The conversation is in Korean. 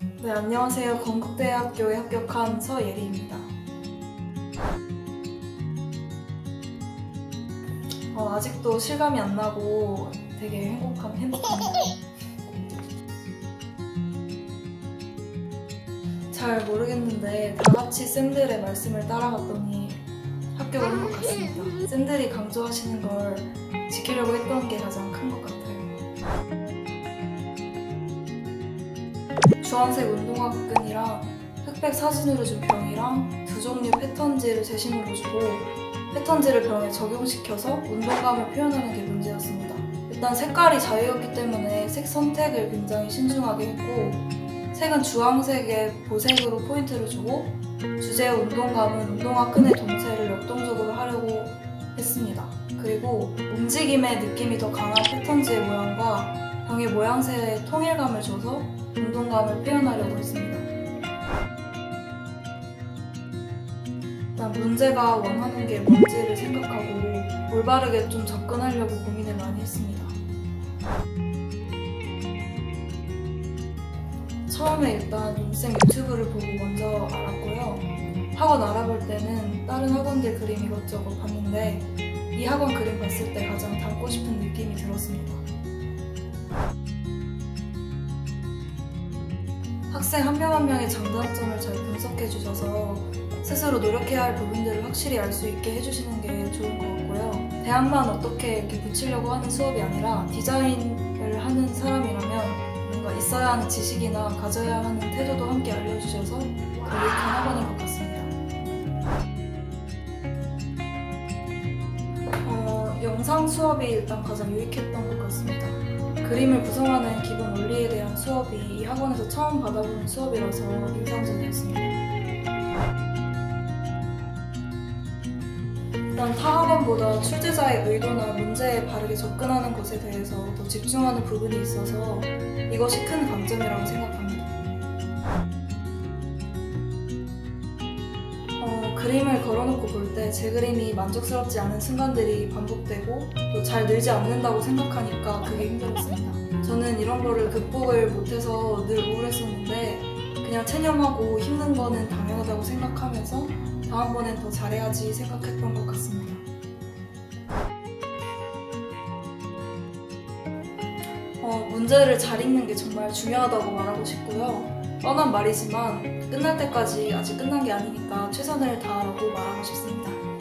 네, 안녕하세요. 건국대학교에 합격한 서예리입니다. 어, 아직도 실감이 안 나고 되게 행복한, 행복합니다. 잘 모르겠는데 다 같이 쌤들의 말씀을 따라갔더니 합격을 한 것 같습니다. 쌤들이 강조하시는 걸 지키려고 했던 게 가장 큰 것 같아요. 주황색 운동화끈이랑 흑백 사진으로 준 병이랑 두 종류 패턴지를 제신으로 주고 패턴지를 병에 적용시켜서 운동감을 표현하는 게 문제였습니다. 일단 색깔이 자유였기 때문에 색 선택을 굉장히 신중하게 했고 색은 주황색에 보색으로 포인트를 주고 주제의 운동감은 운동화 끈의 동체를 역동적으로 하려고 했습니다. 그리고 움직임의 느낌이 더 강한 패턴지의 모양과 병의 모양새에 통일감을 줘서 운동감을 표현하려고 했습니다. 일단 문제가 원하는 게 뭔지를 생각하고 올바르게 좀 접근하려고 고민을 많이 했습니다. 처음에 일단 인생 유튜브를 보고 먼저 알았고요. 학원 알아볼 때는 다른 학원들 그림 이것저것 봤는데 이 학원 그림 봤을 때 가장 닮고 싶은 느낌이 들었습니다. 학생 한 명 한 명의 장단점을 잘 분석해 주셔서 스스로 노력해야 할 부분들을 확실히 알 수 있게 해주시는 게 좋은 것 같고요. 대안만 어떻게 이렇게 붙이려고 하는 수업이 아니라 디자인을 하는 사람이라면 뭔가 있어야 하는 지식이나 가져야 하는 태도도 함께 알려주셔서 더 유익한 학원인 것 같습니다. 어, 영상 수업이 일단 가장 유익했던 것 같습니다. 그림을 구성하는 대한 수업이 이 학원에서 처음 받아보는 수업이라서 인상적이었습니다. 일단 타 학원보다 출제자의 의도나 문제에 바르게 접근하는 것에 대해서 더 집중하는 부분이 있어서 이것이 큰 강점이라고 생각합니다. 어, 그림을 걸어놓고 볼 때 제 그림이 만족스럽지 않은 순간들이 반복되고 또 잘 늘지 않는다고 생각하니까 그게 힘들었습니다. 저는 이런 거를 극복을 못해서 늘 우울했었는데 그냥 체념하고 힘든 거는 당연하다고 생각하면서 다음번엔 더 잘해야지 생각했던 것 같습니다. 어, 문제를 잘 읽는 게 정말 중요하다고 말하고 싶고요. 뻔한 말이지만 끝날 때까지 아직 끝난 게 아니니까 최선을 다하라고 말하고 싶습니다.